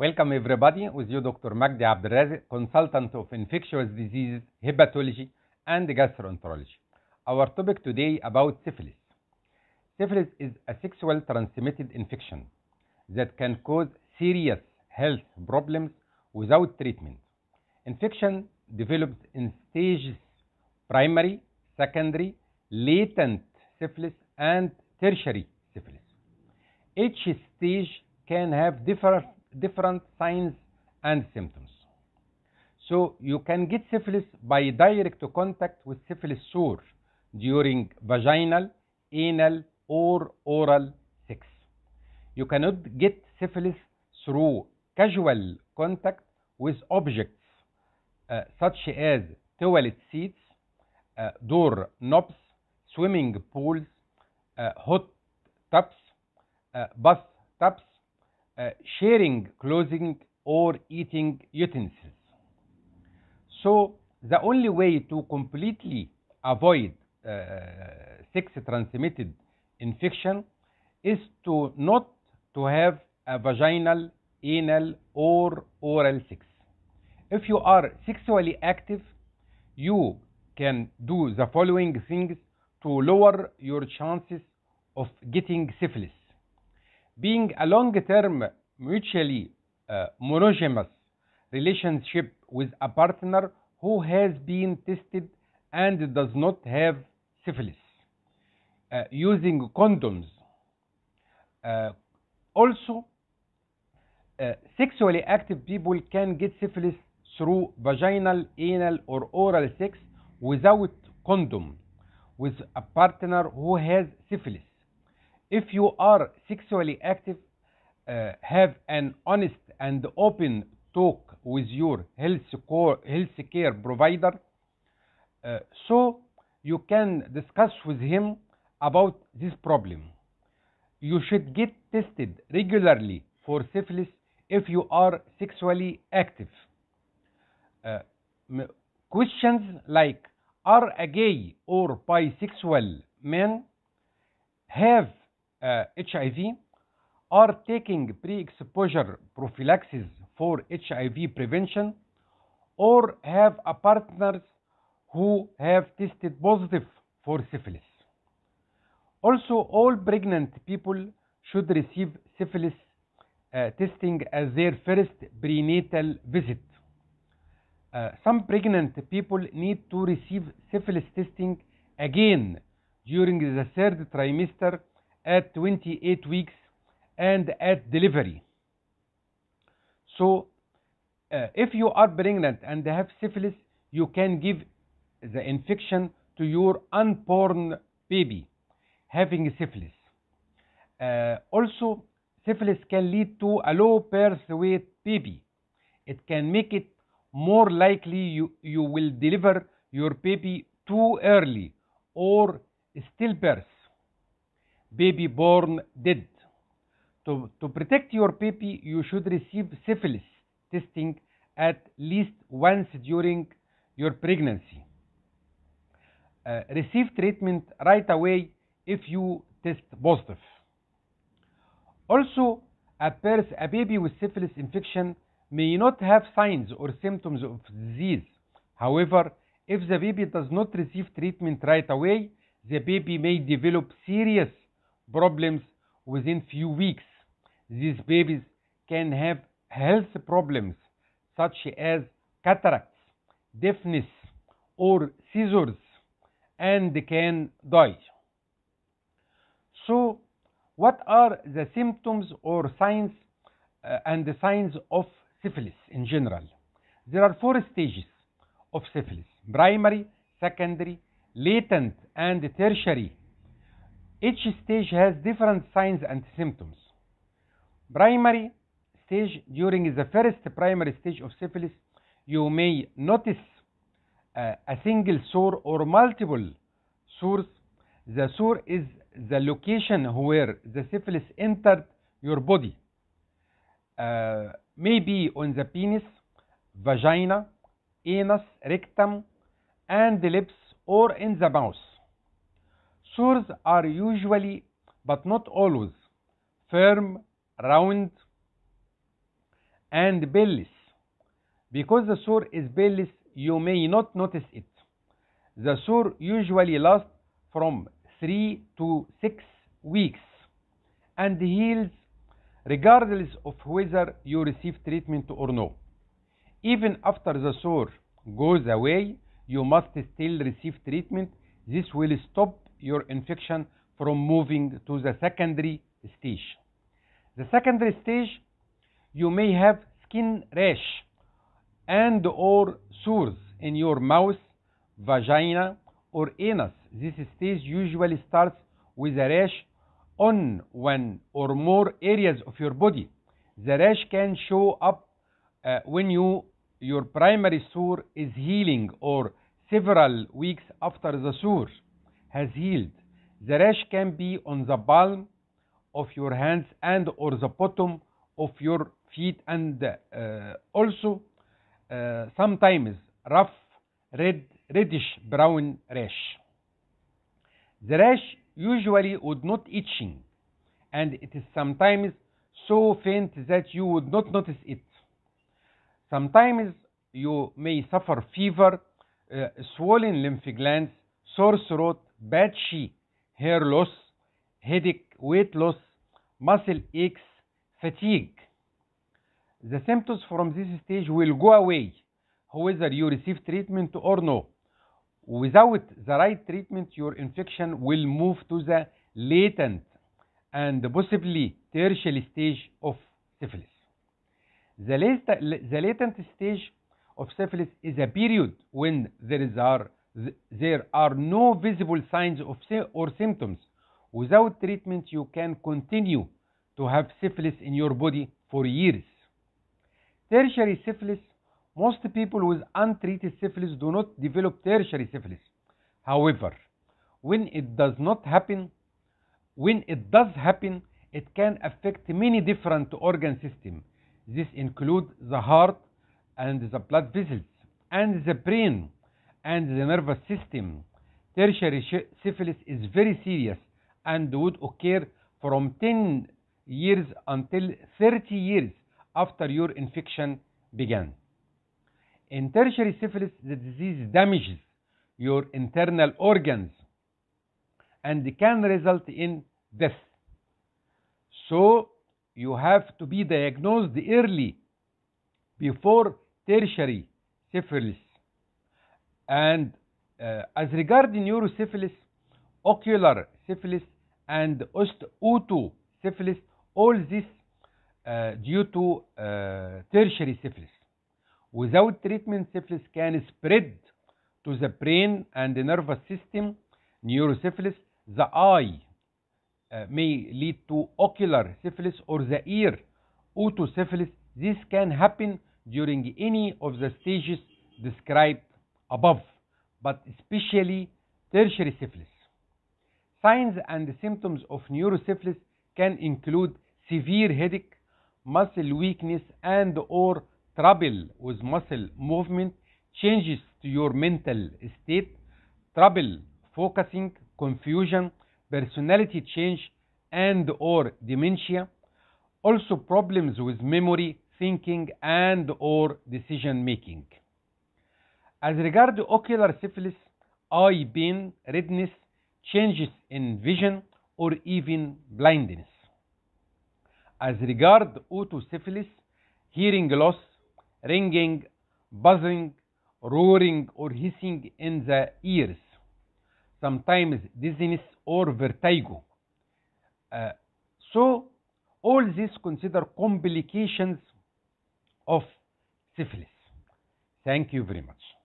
Welcome everybody with you Dr. Magdy Abdelrazek, consultant of infectious diseases, hepatology and gastroenterology. Our topic today about syphilis. Syphilis is a sexual transmitted infection that can cause serious health problems without treatment. Infection develops in stages primary, secondary, latent syphilis and tertiary syphilis. Each stage can have different, different signs and symptoms. So you can get syphilis by direct contact with syphilis sore during vaginal, anal, or oral sex. You cannot get syphilis through casual contact with objects uh, such as toilet seats, uh, door knobs, swimming pools, uh, hot tubs, uh, bath tubs, uh, sharing clothing or eating utensils. So the only way to completely avoid uh, sex transmitted infection is to not to have a vaginal, anal or oral sex. If you are sexually active, you can do the following things to lower your chances of getting syphilis. Being a long-term mutually uh, monogamous relationship with a partner who has been tested and does not have syphilis. Uh, using condoms. Uh, also, uh, sexually active people can get syphilis through vaginal, anal, or oral sex without condom with a partner who has syphilis. If you are sexually active, uh, have an honest and open talk with your health, care provider uh, so you can discuss with him about this problem. You should get tested regularly for syphilis if you are sexually active. Uh, questions like Are a gay or bisexual man? have HIV? Are taking pre exposure prophylaxis for HIV prevention? Or have a partners who have tested positive for syphilis? Also, all pregnant people should receive syphilis uh, testing as their first prenatal visit. Uh, some pregnant people need to receive syphilis testing again during the third trimester at 28 weeks and at delivery. So, uh, if you are pregnant and have syphilis, you can give the infection to your unborn baby having syphilis. Uh, also, syphilis can lead to a low birth weight baby. It can make it more likely you, you will deliver your baby too early or stillbirth, baby born dead. To, to protect your baby, you should receive syphilis testing at least once during your pregnancy. Uh, receive treatment right away if you test positive. Also, at birth, a baby with syphilis infection may not have signs or symptoms of disease. However, if the baby does not receive treatment right away, the baby may develop serious problems within few weeks. These babies can have health problems such as cataracts, deafness, or seizures, and can die. So, what are the symptoms or signs uh, and the signs of syphilis in general? There are four stages of syphilis primary, secondary, latent, and tertiary. Each stage has different signs and symptoms. Primary stage, during the first primary stage of syphilis, you may notice uh, a single sore or multiple sores. The sore is the location where the syphilis entered your body. Uh, maybe on the penis, vagina, anus, rectum, and the lips or in the mouth. Sores are usually, but not always, firm, round, and painless. Because the sore is painless, you may not notice it. The sore usually lasts from 3 to 6 weeks and heals regardless of whether you receive treatment or no. Even after the sore goes away, you must still receive treatment. This will stop your infection from moving to the secondary stage. The secondary stage, you may have skin rash and or sores in your mouth, vagina, or anus. This stage usually starts with a rash on one or more areas of your body. The rash can show up uh, when you your primary sore is healing or several weeks after the sore has healed. The rash can be on the palm of your hands and or the bottom of your feet and uh, also uh, sometimes rough red reddish brown rash. The rash usually would not itching and it is sometimes so faint that you would not notice it. Sometimes you may suffer fever, uh, swollen lymph glands, sore throat, patchy hair loss, headache, weight loss, muscle aches, fatigue. The symptoms from this stage will go away whether you receive treatment or no. Without the right treatment, your infection will move to the latent and possibly tertiary stage of syphilis. The, late, the latent stage of syphilis is a period when there, is are, there are no visible signs of or symptoms. Without treatment, you can continue to have syphilis in your body for years. Tertiary syphilis, most people with untreated syphilis do not develop tertiary syphilis. However, when it does not happen, when it does happen, it can affect many different organ systems. This includes the heart and the blood vessels and the brain and the nervous system. Tertiary syphilis is very serious and would occur from 10 years until 30 years after your infection began. In tertiary syphilis, the disease damages your internal organs and can result in death. So, you have to be diagnosed early before tertiary syphilis. And uh, as regard neurosyphilis, ocular syphilis, and osto syphilis, all this uh, due to uh, tertiary syphilis. Without treatment, syphilis can spread to the brain and the nervous system. Neurosyphilis, the eye uh, may lead to ocular syphilis or the ear, otosyphilis. This can happen during any of the stages described above, but especially tertiary syphilis. Signs and symptoms of neurosyphilis can include severe headache, muscle weakness and or trouble with muscle movement, changes to your mental state, trouble focusing, confusion, personality change and or dementia, also problems with memory, thinking and or decision making. As regard to ocular syphilis, eye pain, redness, changes in vision or even blindness. As regard otosyphilis, hearing loss, ringing, buzzing, roaring or hissing in the ears, sometimes dizziness or vertigo. Uh, so, all these consider complications of syphilis. Thank you very much.